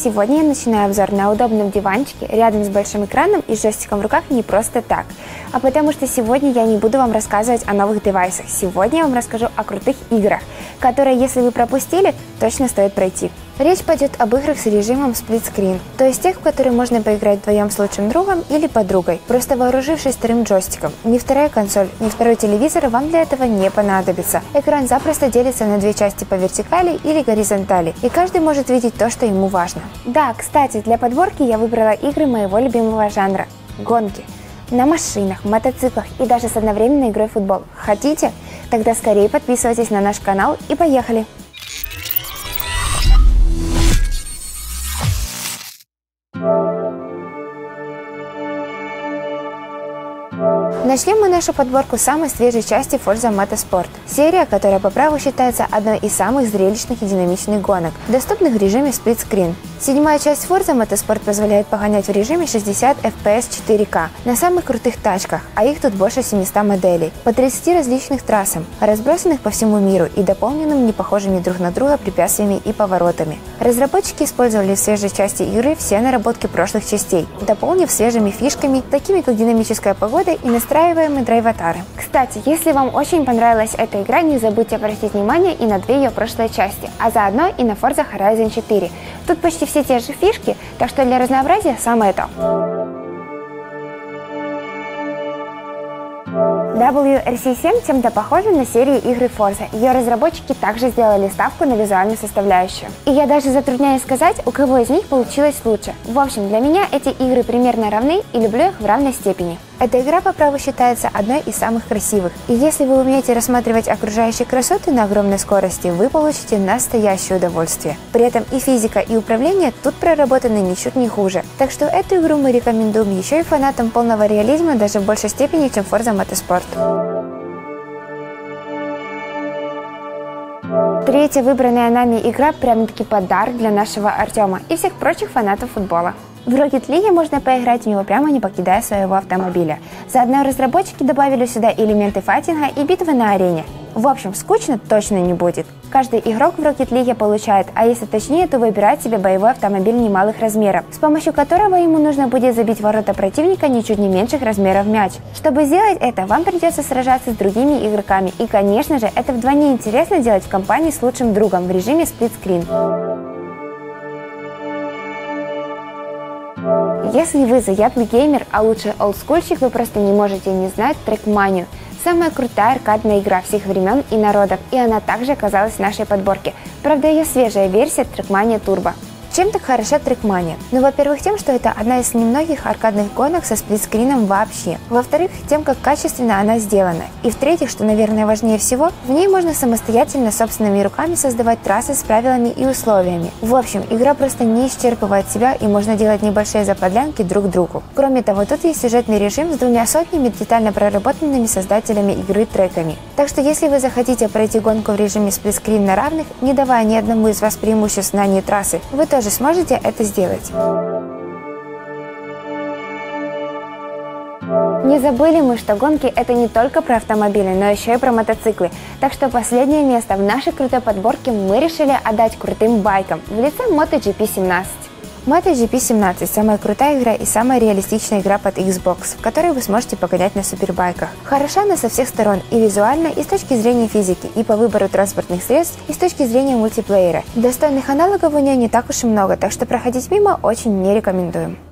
Сегодня я начинаю обзор на удобном диванчике рядом с большим экраном и джойстиком в руках не просто так, а потому что сегодня я не буду вам рассказывать о новых девайсах. Сегодня я вам расскажу о крутых играх, которые, если вы пропустили, точно стоит пройти. Речь пойдет об играх с режимом сплитскрин, то есть тех, в которые можно поиграть вдвоем с лучшим другом или подругой, просто вооружившись вторым джойстиком. Ни вторая консоль, ни второй телевизор вам для этого не понадобится. Экран запросто делится на две части по вертикали или горизонтали, и каждый может видеть то, что ему важно. Да, кстати, для подборки я выбрала игры моего любимого жанра – гонки. На машинах, мотоциклах и даже с одновременной игрой в футбол. Хотите? Тогда скорее подписывайтесь на наш канал и поехали! Начнем мы нашу подборку самой свежей части Forza Motorsport. Серия, которая по праву считается одной из самых зрелищных и динамичных гонок, доступных в режиме сплитскрин. Седьмая часть Forza Motorsport позволяет погонять в режиме 60 FPS 4K на самых крутых тачках, а их тут больше 700 моделей, по 30 различных трассам, разбросанных по всему миру и дополненным непохожими друг на друга препятствиями и поворотами. Разработчики использовали в свежей части игры все наработки прошлых частей, дополнив свежими фишками, такими как динамическая погода и настраиваемые драйв-атары. Кстати, если вам очень понравилась эта игра, не забудьте обратить внимание и на две ее прошлые части, а заодно и на Forza Horizon 4. Тут почти все те же фишки, так что для разнообразия самое то. WRC7 чем-то похожа на серию игры Forza. Ее разработчики также сделали ставку на визуальную составляющую. И я даже затрудняюсь сказать, у кого из них получилось лучше. В общем, для меня эти игры примерно равны и люблю их в равной степени. Эта игра по праву считается одной из самых красивых, и если вы умеете рассматривать окружающие красоты на огромной скорости, вы получите настоящее удовольствие. При этом и физика, и управление тут проработаны ничуть не хуже. Так что эту игру мы рекомендуем еще и фанатам полного реализма даже в большей степени, чем Forza Motorsport. Третья выбранная нами игра прям-таки подарок для нашего Артема и всех прочих фанатов футбола. В Rocket League можно поиграть в него прямо не покидая своего автомобиля. Заодно разработчики добавили сюда элементы файтинга и битвы на арене. В общем, скучно точно не будет. Каждый игрок в Rocket League получает, а если точнее, то выбирает себе боевой автомобиль немалых размеров, с помощью которого ему нужно будет забить ворота противника ничуть не меньших размеров мяч. Чтобы сделать это, вам придется сражаться с другими игроками, и, конечно же, это вдвойне интересно делать в компании с лучшим другом в режиме сплитскрин. Если вы заядлый геймер, а лучше олдскульщик, вы просто не можете не знать трекманию. Самая крутая аркадная игра всех времен и народов, и она также оказалась в нашей подборке. Правда, ее свежая версия Trackmania Turbo. Чем так хороша трекмания? Ну, во-первых, тем, что это одна из немногих аркадных гонок со сплитскрином вообще. Во-вторых, тем, как качественно она сделана. И в-третьих, что, наверное, важнее всего, в ней можно самостоятельно собственными руками создавать трассы с правилами и условиями. В общем, игра просто не исчерпывает себя и можно делать небольшие заподлянки друг другу. Кроме того, тут есть сюжетный режим с двумя сотнями детально проработанными создателями игры треками. Так что если вы захотите пройти гонку в режиме сплитскрин на равных, не давая ни одному из вас преимуществ на ней трассы, вы тоже тоже сможете это сделать. Не забыли мы, что гонки это не только про автомобили, но еще и про мотоциклы. Так что последнее место в нашей крутой подборке мы решили отдать крутым байкам в лице MotoGP 17. MotoGP 17 – самая крутая игра и самая реалистичная игра под Xbox, в которой вы сможете погонять на супербайках. Хороша она со всех сторон и визуально, и с точки зрения физики, и по выбору транспортных средств, и с точки зрения мультиплеера. Достойных аналогов у нее не так уж и много, так что проходить мимо очень не рекомендуем.